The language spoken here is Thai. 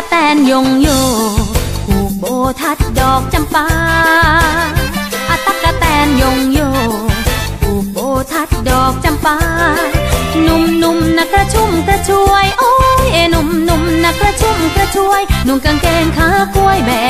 ะแตนยงโยผูกโบทัดดอกจำปาอาตักกะแตนยงโยผูกโบทัดดอกจำปาหนุ่มนุ่มนะกระชุ่มกระชวย โอ้ยหนุ่มหนุ่มนะกระชุ่มกระชวยนุ่งกางเกงขาปุ้ยแม่